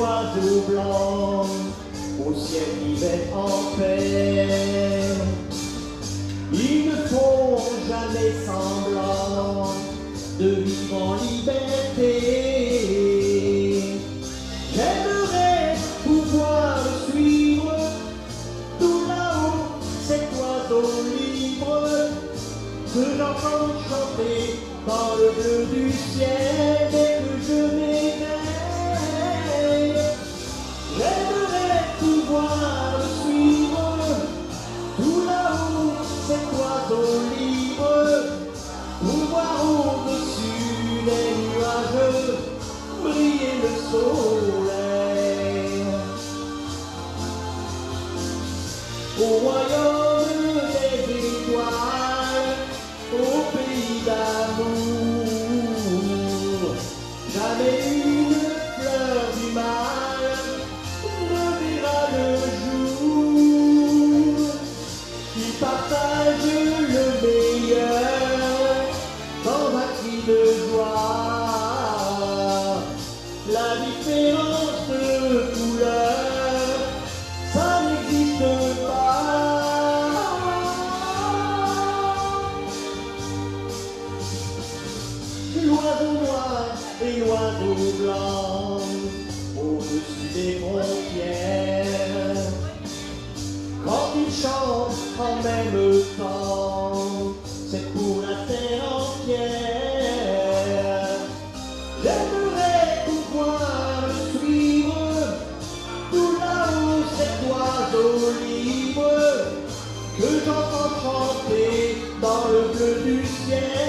oiseaux blancs au ciel d'hiver en paix. Ils ne font jamais semblant de vivre en liberté. J'aimerais pouvoir suivre tout là-haut cet oiseau libre que j'entends chanter dans le bleu du ciel holy. Et l'oiseau blanc au-dessus des frontières. Quand ils chantent en même temps, c'est pour la terre entière. J'aimerais pouvoir suivre, tout là-haut cet oiseau libre que j'entends chanter dans le bleu du ciel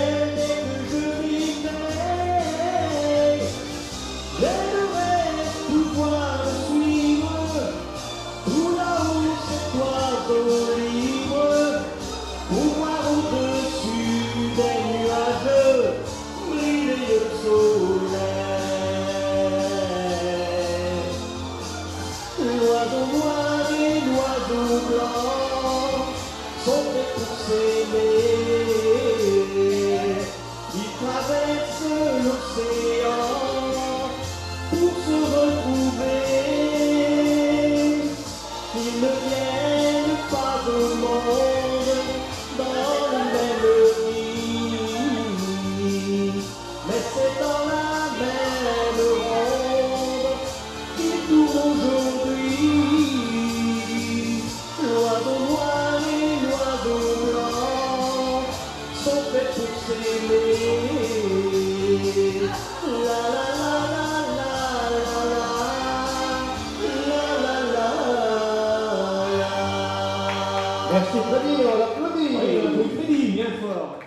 Merci Freddy, on l'applaudit. Oui, on bien fort.